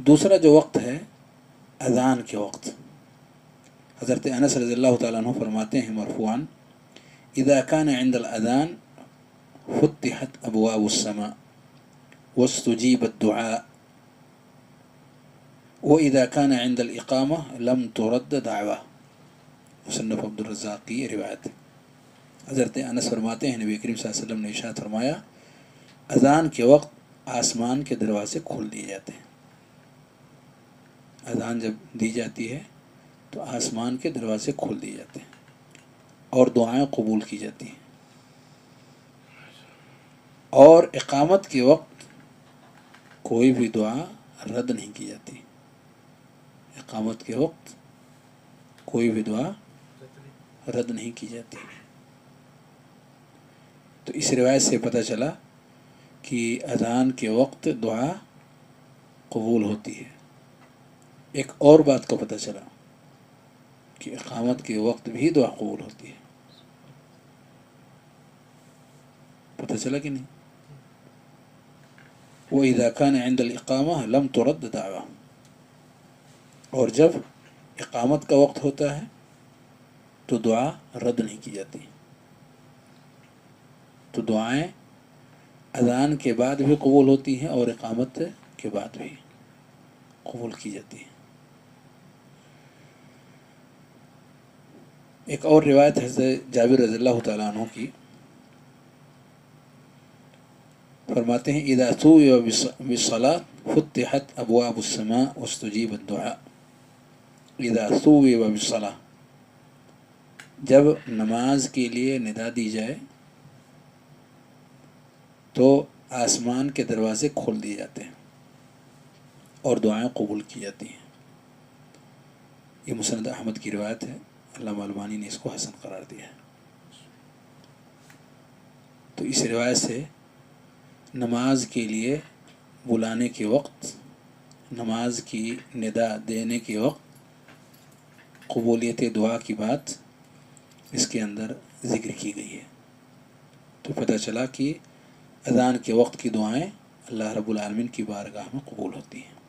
दूसरा जो वक्त है अजान के वक्त हज़रत अनस रज़ी तु फरमाते हैं मरफुआन इदा कान इंदल अजान फतहत अबवाबुस्समा वस्तुजीब दुआ व इदा कान इंदल इकामा लम तुरद दावा मुसन्फ़ अब्दुलरज़ाक़ की रिवायत हज़रत अनस फरमाते हैं नबी करीम वसल्लम ने इशात फरमाया अजान के वक्त आसमान के दरवाजे खोल दिए जाते हैं अजान जब दी जाती है तो आसमान के दरवाजे खोल दिए जाते हैं और दुआएँ कबूल की जाती हैं। और इकामत के वक्त कोई भी दुआ रद्द नहीं की जाती। इकामत के वक्त कोई भी दुआ रद्द नहीं की जाती। तो इस रिवायत से पता चला कि अजान के वक्त दुआ कबूल होती है। एक और बात का पता चला कि इकामत के वक्त भी दुआ कबूल होती है। पता चला कि नहीं? वो इदाकान इंदल इकामा लम तुरद दावा। और जब इकामत का वक्त होता है तो दुआ रद्द नहीं की जाती। तो दुआएँ अजान के बाद भी कबूल होती हैं और इकामत के बाद भी कबूल की जाती हैं। एक और रिवायत है जाबिर रज़ी तु की। फरमाते हैं इदासू वसला फतहत अबवाबुस्समा वस्तुजीब दुआ। इदासू जब नमाज़ के लिए निदा दी जाए तो आसमान के दरवाज़े खोल दिए जाते हैं और दुआएँ कबूल की जाती हैं। ये मुसंद अहमद की रिवायत है। अल्लाह अलबानी ने इसको हसन करार दिया तो इस रिवायत से नमाज़ के लिए बुलाने के वक्त, नमाज़ की निदा देने के वक्त, कबूलियत दुआ की बात इसके अंदर ज़िक्र की गई है। तो पता चला कि अजान के वक्त की दुआएँ अल्लाह रब्बुल आलमीन की बारगाह में कबूल होती हैं।